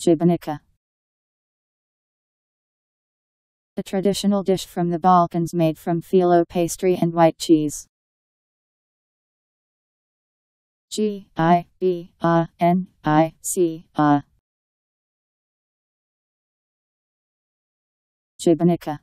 Gibanica. A traditional dish from the Balkans made from phyllo pastry and white cheese. G I B A N I C A. Gibanica.